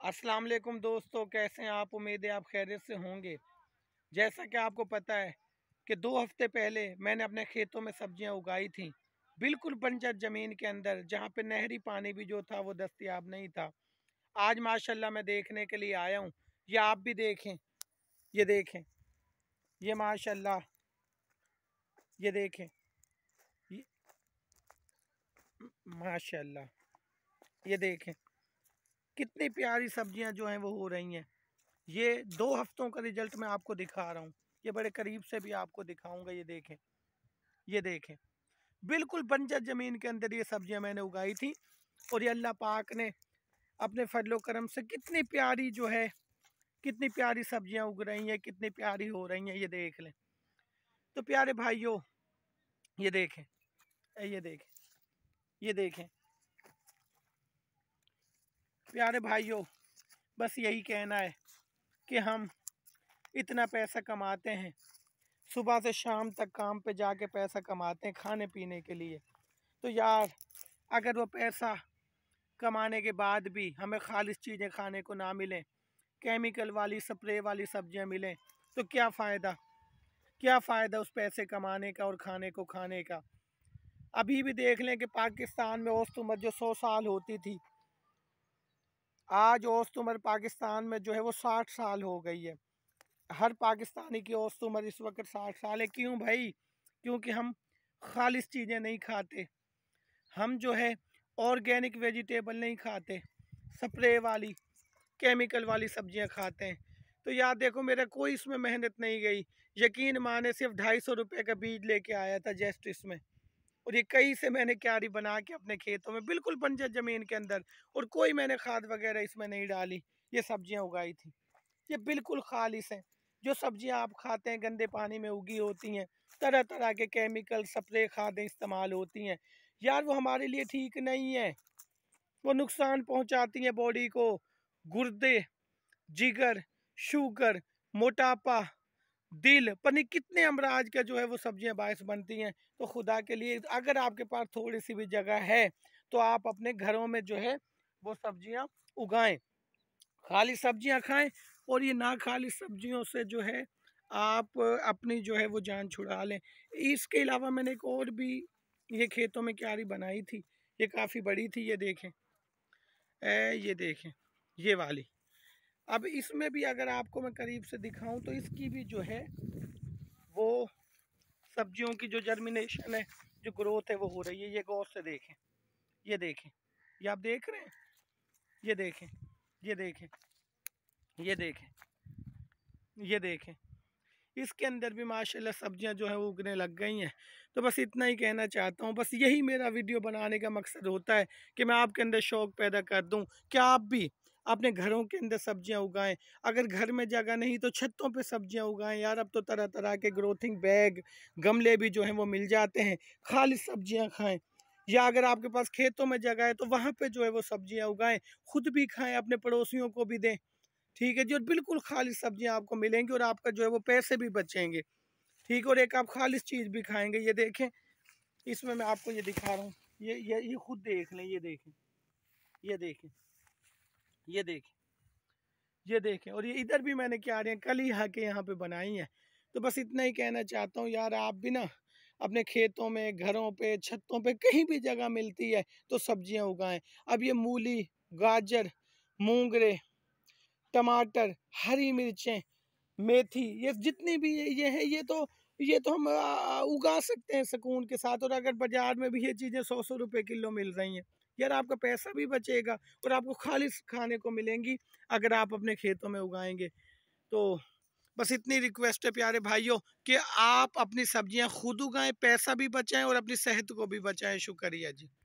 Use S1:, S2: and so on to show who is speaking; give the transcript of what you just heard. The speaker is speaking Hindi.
S1: अस्सलाम वालेकुम दोस्तों, कैसे हैं आप? उम्मीद है आप खैरियत से होंगे। जैसा कि आपको पता है कि दो हफ़्ते पहले मैंने अपने खेतों में सब्ज़ियाँ उगाई थी। बिल्कुल बंजर ज़मीन के अंदर, जहाँ पे नहरी पानी भी जो था वो दस्तियाब नहीं था। आज माशाल्लाह मैं देखने के लिए आया हूँ। ये आप भी देखें। ये देखें। ये माशाल्लाह। ये देखें। माशाल्लाह। ये देखें। कितनी प्यारी सब्ज़ियाँ जो हैं वो हो रही हैं। ये दो हफ्तों का रिज़ल्ट मैं आपको दिखा रहा हूँ। ये बड़े करीब से भी आपको दिखाऊँगा, ये देखें। ये देखें। बिल्कुल बंजर ज़मीन के अंदर ये सब्ज़ियाँ मैंने उगाई थी और ये अल्लाह पाक ने अपने फजलो करम से कितनी प्यारी जो है, कितनी प्यारी सब्ज़ियाँ उग रही हैं, कितनी प्यारी हो रही हैं, ये देख लें। तो प्यारे भाइयों, ये देखें। ये देखें। ये देखें। प्यारे भाइयों, बस यही कहना है कि हम इतना पैसा कमाते हैं। सुबह से शाम तक काम पे जाके पैसा कमाते हैं खाने पीने के लिए। तो यार, अगर वो पैसा कमाने के बाद भी हमें खालिश चीज़ें खाने को ना मिलें, केमिकल वाली, स्प्रे वाली सब्ज़ियाँ मिलें तो क्या फ़ायदा? क्या फ़ायदा उस पैसे कमाने का और खाने को खाने का? अभी भी देख लें कि पाकिस्तान में औसत उम्र जो सौ साल होती थी आज औसत उम्र पाकिस्तान में जो है वो साठ साल हो गई है। हर पाकिस्तानी की औसत उम्र इस वक्त साठ साल है। क्यों भाई? क्योंकि हम खालिश चीज़ें नहीं खाते। हम जो है ऑर्गेनिक वेजिटेबल नहीं खाते। स्प्रे वाली, केमिकल वाली सब्ज़ियाँ खाते हैं। तो यार देखो, मेरा कोई इसमें मेहनत नहीं गई। यकीन माने सिर्फ़ ढाई सौ रुपये का बीज लेके आया था जस्ट इसमें। और ये कई से मैंने क्यारी बना के अपने खेतों में बिल्कुल बंजर ज़मीन के अंदर और कोई मैंने खाद वगैरह इसमें नहीं डाली, ये सब्ज़ियाँ उगाई थी। ये बिल्कुल खालिश हैं। जो सब्ज़ियाँ आप खाते हैं, गंदे पानी में उगी होती हैं तरह तरह के केमिकल स्प्रे खादें इस्तेमाल होती हैं। यार वो हमारे लिए ठीक नहीं है। वो नुकसान पहुंचाती हैं बॉडी को। गुर्दे, जिगर, शुगर, मोटापा दिल पनी कितने अमराज का जो है वो सब्ज़ियाँ बायस बनती हैं तो खुदा के लिए अगर आपके पास थोड़ी सी भी जगह है तो आप अपने घरों में जो है वो सब्ज़ियाँ उगाएँ। खाली सब्ज़ियाँ खाएँ और ये ना खाली सब्जियों से जो है आप अपनी जो है वो जान छुड़ा लें। इसके अलावा मैंने एक और भी ये खेतों में क्यारी बनाई थी ये काफ़ी बड़ी थी ये देखें। ए, ये देखें ये वाली। अब इसमें भी अगर आपको मैं करीब से दिखाऊँ तो इसकी भी जो है, वो सब्जियों की जो जर्मिनेशन है, जो ग्रोथ है, वो हो रही है। ये गौर से देखें, ये देखें। ये आप देख रहे हैं? ये देखें ये देखें ये देखें ये देखें। इसके अंदर भी माशाल्लाह सब्ज़ियाँ जो है, वो उगने लग गई हैं। तो बस इतना ही कहना चाहता हूँ। बस यही मेरा वीडियो बनाने का मकसद होता है कि मैं आपके अंदर शौक़ पैदा कर दूँ। क्या आप भी अपने घरों के अंदर सब्ज़ियाँ उगाएँ। अगर घर में जगह नहीं तो छतों पे सब्ज़ियाँ उगाएँ। यार, अब तो तरह तरह के ग्रोथिंग बैग, गमले भी जो हैं, वो मिल जाते हैं। खाली सब्ज़ियाँ खाएँ। या अगर आपके पास खेतों में जगह है तो वहाँ पे जो है, वो सब्ज़ियाँ उगाएँ। खुद भी खाएँ, अपने पड़ोसियों को भी दें। ठीक है जी? बिल्कुल खाली सब्ज़ियाँ आपको मिलेंगी और आपका जो है, वो पैसे भी बचेंगे। ठीक? और एक आप खालिश चीज़ भी खाएँगे। ये देखें, इसमें मैं आपको ये दिखा रहा हूँ। ये ये ये खुद देख लें, ये देखें। ये देखें। ये देखें। ये देखें, और ये इधर भी मैंने क्या हैं, कल ही आके यहाँ पे बनाई हैं। तो बस इतना ही कहना चाहता हूँ यार, आप भी ना अपने खेतों में, घरों पे, छतों पे कहीं भी जगह मिलती है तो सब्ज़ियाँ उगाएँ। अब ये मूली, गाजर, मूंगरे, टमाटर, हरी मिर्चें, मेथी, ये जितनी भी ये है, ये तो ये तो हम उगा सकते हैं सुकून के साथ। और अगर बाज़ार में भी ये चीज़ें सौ सौ रुपये किलो मिल रही हैं यार आपका पैसा भी बचेगा और आपको खालिश खाने को मिलेंगी अगर आप अपने खेतों में उगाएँगे। तो बस इतनी रिक्वेस्ट है प्यारे भाइयों कि आप अपनी सब्ज़ियाँ खुद उगाएँ, पैसा भी बचाएँ और अपनी सेहत को भी बचाएँ। शुक्रिया जी।